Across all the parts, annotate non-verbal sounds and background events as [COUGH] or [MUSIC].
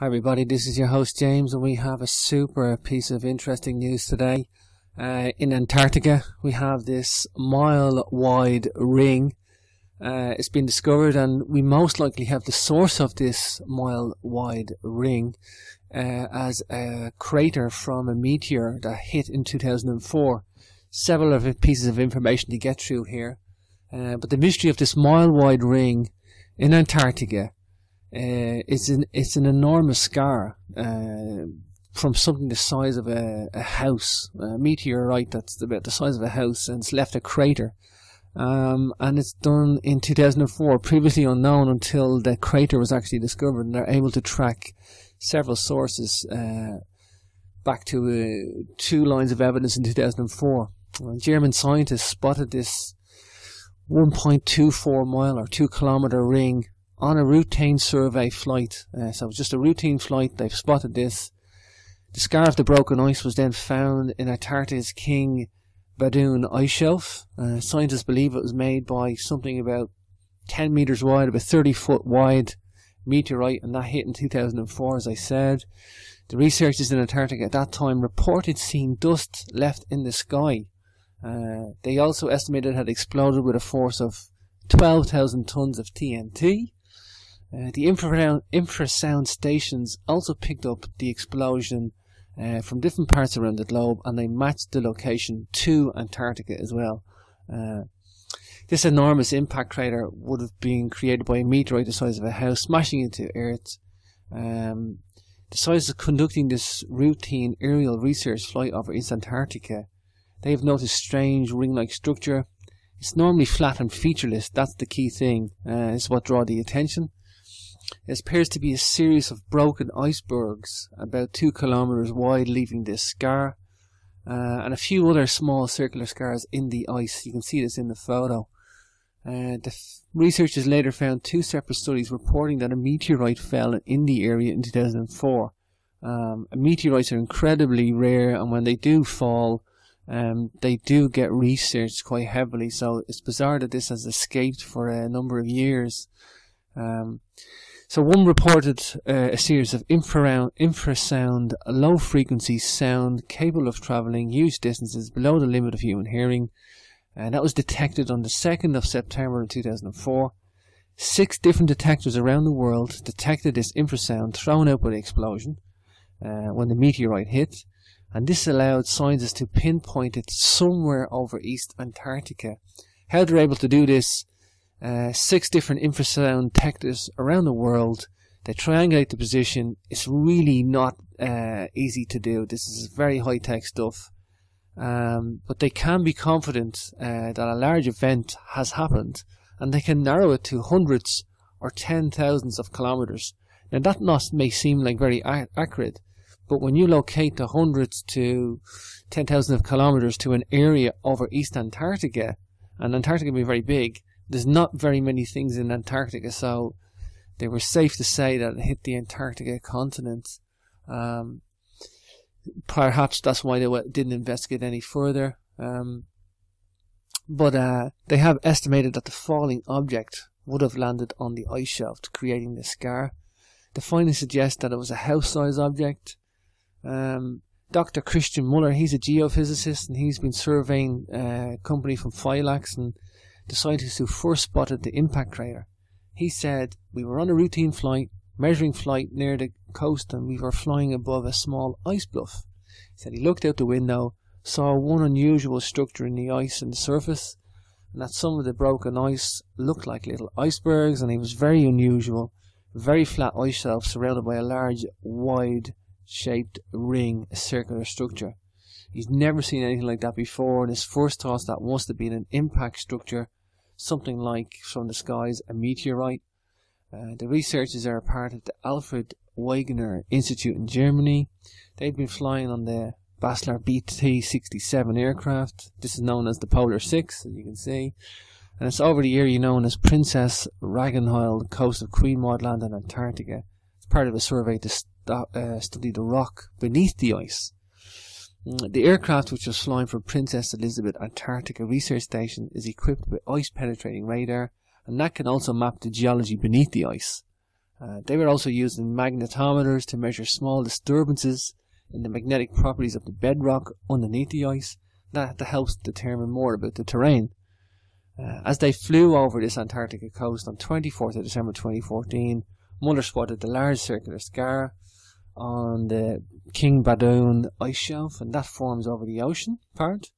Hi everybody, this is your host James and we have a super piece of interesting news today. Uh, in Antarctica we have this mile wide ring. Uh, it's been discovered and we most likely have the source of this mile wide ring uh, as a crater from a meteor that hit in 2004. Several of pieces of information to get through here. Uh, but the mystery of this mile wide ring in Antarctica uh, it's an it's an enormous scar uh, from something the size of a, a house, a meteorite that's about the size of a house, and it's left a crater. Um, and it's done in 2004, previously unknown until the crater was actually discovered, and they're able to track several sources uh, back to uh, two lines of evidence in 2004. German scientists spotted this 1.24 mile or 2 kilometer ring on a routine survey flight. Uh, so just a routine flight. They've spotted this. The scar of the broken ice was then found in Antarctica's King Baudouin ice shelf. Uh, scientists believe it was made by something about 10 meters wide, about 30 foot wide meteorite, and that hit in 2004, as I said. The researchers in Antarctica at that time reported seeing dust left in the sky. Uh, they also estimated it had exploded with a force of 12,000 tons of TNT. Uh, the infrasound, infrasound stations also picked up the explosion uh, from different parts around the globe and they matched the location to Antarctica as well. Uh, this enormous impact crater would have been created by a meteorite the size of a house smashing into Earth. Um, the scientists conducting this routine aerial research flight over East Antarctica, they have noticed strange ring-like structure. It's normally flat and featureless. That's the key thing. Uh, it's what draw the attention. It appears to be a series of broken icebergs about two kilometers wide, leaving this scar, uh, and a few other small circular scars in the ice. You can see this in the photo. Uh, the researchers later found two separate studies reporting that a meteorite fell in the area in 2004. Um, meteorites are incredibly rare, and when they do fall, um, they do get researched quite heavily. So it's bizarre that this has escaped for a number of years. Um, so one reported uh, a series of infrasound, low-frequency sound capable of travelling huge distances below the limit of human hearing, and that was detected on the 2nd of September 2004. Six different detectors around the world detected this infrasound thrown out by the explosion uh, when the meteorite hit, and this allowed scientists to pinpoint it somewhere over East Antarctica. How they're able to do this uh, six different infrasound detectors around the world. They triangulate the position. It's really not uh, easy to do. This is very high tech stuff. Um, but they can be confident uh, that a large event has happened and they can narrow it to hundreds or ten thousands of kilometers. Now that not may seem like very accurate, but when you locate the hundreds to ten thousands of kilometers to an area over East Antarctica, and Antarctica can be very big, there's not very many things in Antarctica, so they were safe to say that it hit the Antarctica continent. Um, perhaps that's why they didn't investigate any further. Um, but uh, they have estimated that the falling object would have landed on the ice shelf, creating the scar. The findings suggest that it was a house-sized object. Um, Dr. Christian Muller, he's a geophysicist, and he's been surveying uh, a company from Fielax, and the scientist who first spotted the impact crater. He said, We were on a routine flight, measuring flight near the coast, and we were flying above a small ice bluff. He said he looked out the window, saw one unusual structure in the ice and the surface, and that some of the broken ice looked like little icebergs, and it was very unusual. Very flat ice shelf surrounded by a large, wide shaped ring, a circular structure. He's never seen anything like that before, and his first thought that must have been an impact structure something like from the skies a meteorite. Uh, the researchers are a part of the Alfred Wegener Institute in Germany. They've been flying on the Basler BT-67 aircraft. This is known as the Polar 6, as you can see. And it's over the area known as Princess Ragnhild, the coast of Queen Maud Land in Antarctica. It's part of a survey to st uh, study the rock beneath the ice the aircraft, which was flying from Princess Elisabeth Antarctica Research Station, is equipped with ice penetrating radar, and that can also map the geology beneath the ice. Uh, they were also used in magnetometers to measure small disturbances in the magnetic properties of the bedrock underneath the ice. That, that helps determine more about the terrain. Uh, as they flew over this Antarctica coast on 24th of December 2014, Muller spotted the large circular scar on the King Baudouin ice shelf, and that forms over the ocean part.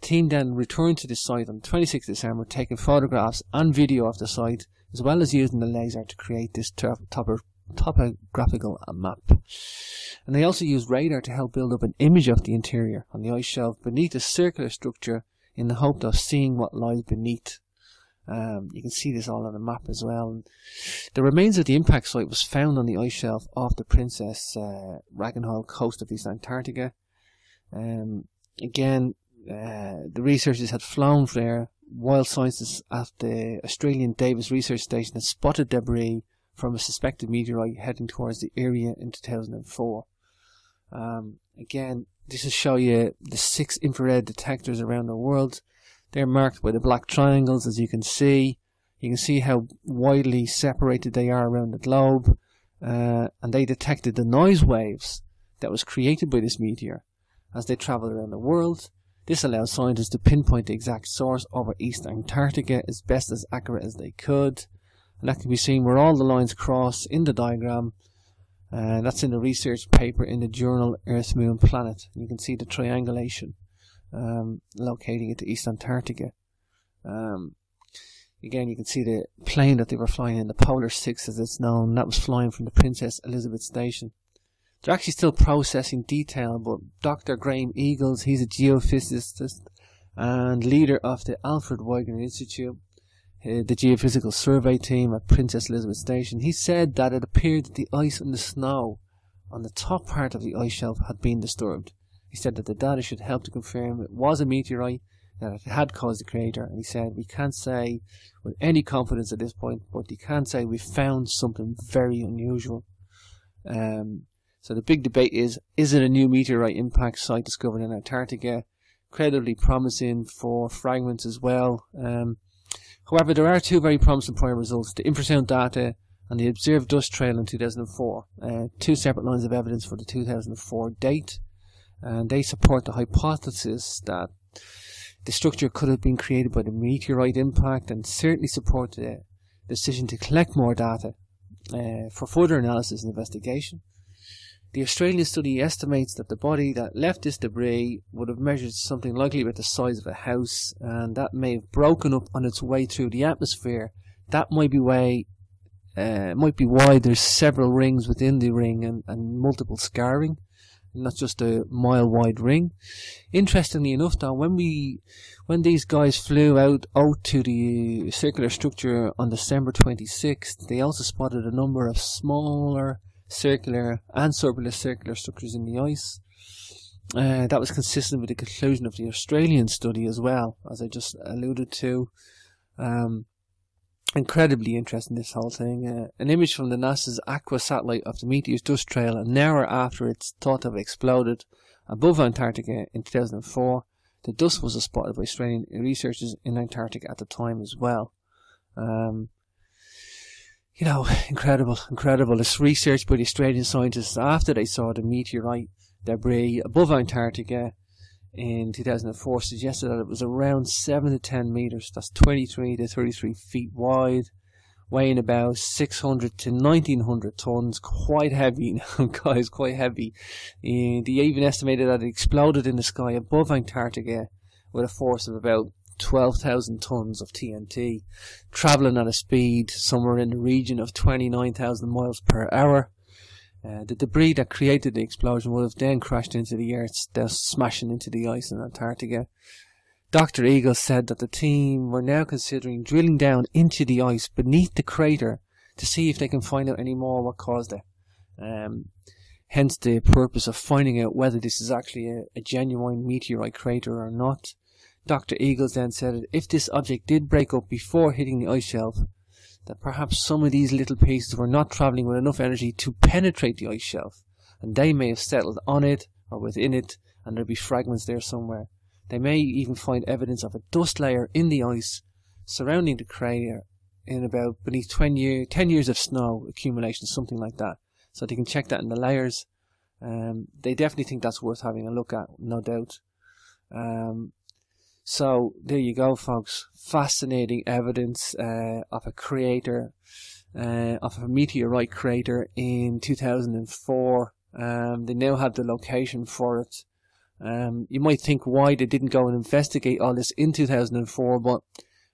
The team then returned to the site on 26 December, taking photographs and video of the site, as well as using the laser to create this topographical map. And they also used radar to help build up an image of the interior on the ice shelf beneath a circular structure in the hope of seeing what lies beneath. Um, you can see this all on the map as well. And the remains of the impact site was found on the ice shelf off the Princess uh, Ragnhild coast of East Antarctica. Um, again, uh, the researchers had flown there while scientists at the Australian Davis Research Station had spotted debris from a suspected meteorite heading towards the area in 2004. Um, again, this will show you the six infrared detectors around the world. They're marked by the black triangles, as you can see. You can see how widely separated they are around the globe. Uh, and they detected the noise waves that was created by this meteor as they traveled around the world. This allows scientists to pinpoint the exact source over East Antarctica as best as accurate as they could. And that can be seen where all the lines cross in the diagram and that's in the research paper in the journal Earth, Moon, Planet. You can see the triangulation um, locating it to East Antarctica. Um, again, you can see the plane that they were flying in, the Polar 6 as it's known, that was flying from the Princess Elisabeth Station. They're actually still processing detail, but Dr. Graham Eagles, he's a geophysicist and leader of the Alfred Wegener Institute, uh, the geophysical survey team at Princess Elisabeth Station, he said that it appeared that the ice and the snow on the top part of the ice shelf had been disturbed. He said that the data should help to confirm it was a meteorite, that it had caused the crater, and he said, we can't say with any confidence at this point, but he can say we found something very unusual. Um, so the big debate is, is it a new meteorite impact site discovered in Antarctica? Incredibly promising for fragments as well. Um, However, there are two very promising prior results, the infrasound data and the observed dust trail in 2004, uh, two separate lines of evidence for the 2004 date, and they support the hypothesis that the structure could have been created by the meteorite impact and certainly support the decision to collect more data uh, for further analysis and investigation. The Australian study estimates that the body that left this debris would have measured something likely about the size of a house, and that may have broken up on its way through the atmosphere. That might be why, uh, might be why there's several rings within the ring and, and multiple scarring, not just a mile wide ring. Interestingly enough, though, when we, when these guys flew out out to the circular structure on December 26th, they also spotted a number of smaller circular and circular circular structures in the ice. Uh, that was consistent with the conclusion of the Australian study as well, as I just alluded to. Um, incredibly interesting, this whole thing. Uh, an image from the NASA's Aqua satellite of the meteor's dust trail an hour after it's thought to have exploded above Antarctica in 2004. The dust was spotted by Australian researchers in Antarctica at the time as well. Um, you know, incredible, incredible. This research by the Australian scientists after they saw the meteorite debris above Antarctica in 2004 suggested that it was around 7 to 10 meters, that's 23 to 33 feet wide, weighing about 600 to 1900 tons, quite heavy, [LAUGHS] guys, quite heavy. And they even estimated that it exploded in the sky above Antarctica with a force of about 12,000 tons of TNT, travelling at a speed somewhere in the region of 29,000 miles per hour. Uh, the debris that created the explosion would have then crashed into the earth, thus smashing into the ice in Antarctica. Dr. Eagle said that the team were now considering drilling down into the ice beneath the crater to see if they can find out any more what caused it. Um, hence the purpose of finding out whether this is actually a, a genuine meteorite crater or not. Dr. Eagles then said that if this object did break up before hitting the ice shelf, that perhaps some of these little pieces were not travelling with enough energy to penetrate the ice shelf, and they may have settled on it or within it, and there'd be fragments there somewhere. They may even find evidence of a dust layer in the ice surrounding the crater in about beneath 20 year, 10 years of snow accumulation, something like that. So they can check that in the layers. Um, they definitely think that's worth having a look at, no doubt. Um, so there you go, folks. Fascinating evidence uh, of a crater, uh, of a meteorite crater in 2004. Um, they now have the location for it. Um, you might think why they didn't go and investigate all this in 2004, but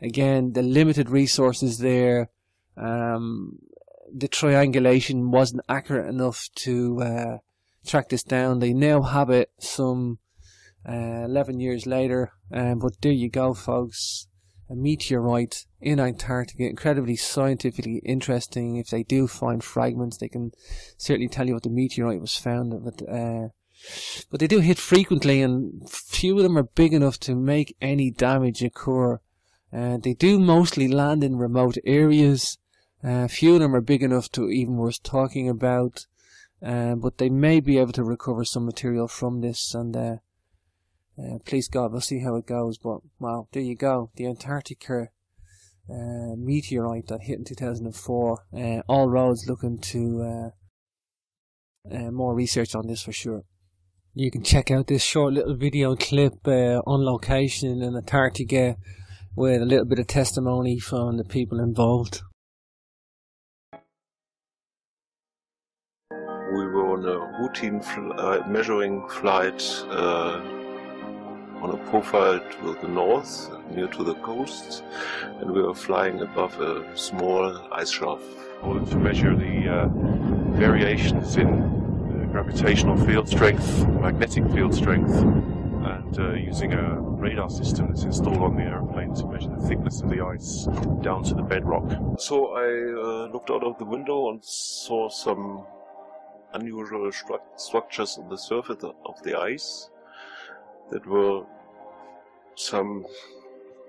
again, the limited resources there, um, the triangulation wasn't accurate enough to uh, track this down. They now have it some 11 years later, um, but there you go, folks. A meteorite in Antarctica, incredibly scientifically interesting. If they do find fragments, they can certainly tell you what the meteorite was found. But uh, but they do hit frequently, and few of them are big enough to make any damage occur. Uh, they do mostly land in remote areas. Uh, few of them are big enough to even worth talking about. Uh, but they may be able to recover some material from this, and uh, uh, please God, we'll see how it goes. But well, there you go, the Antarctica uh, meteorite that hit in 2004. all roads looking to more research on this for sure. You can check out this short little video clip uh, on location in Antarctica with a little bit of testimony from the people involved. We were on a routine fl uh, measuring flight uh, on a profile to the north, near to the coast, and we were flying above a small ice shelf. To measure the uh, variations in gravitational field strength, magnetic field strength, and uh, using a radar system that's installed on the aeroplane to measure the thickness of the ice down to the bedrock. So I uh, looked out of the window and saw some unusual stru structures on the surface of the ice that were some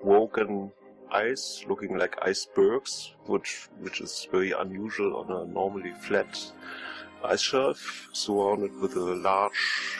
broken ice looking like icebergs which which is very unusual on a normally flat ice shelf surrounded with a large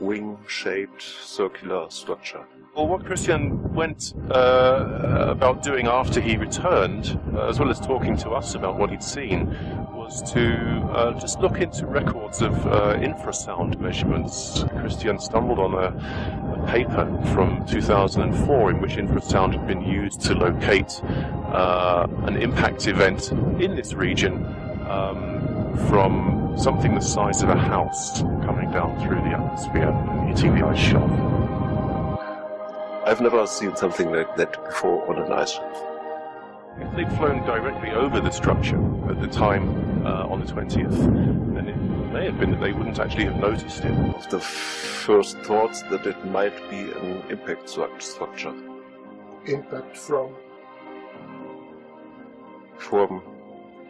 wing-shaped circular structure. Well, what Christian went uh, about doing after he returned, uh, as well as talking to us about what he'd seen, was to uh, just look into records of uh, infrasound measurements. Christian stumbled on a, a, paper from 2004 in which infrasound had been used to locate uh, an impact event in this region. Um, from something the size of a house coming down through the atmosphere and hitting the ice shelf. I've never seen something like that before on an ice shelf. If they'd flown directly over the structure at the time uh, on the 20th, then it may have been that they wouldn't actually have noticed it. Of the first thoughts that it might be an impact structure. Impact from? From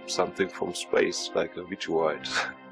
something from space, like a meteorite. [LAUGHS]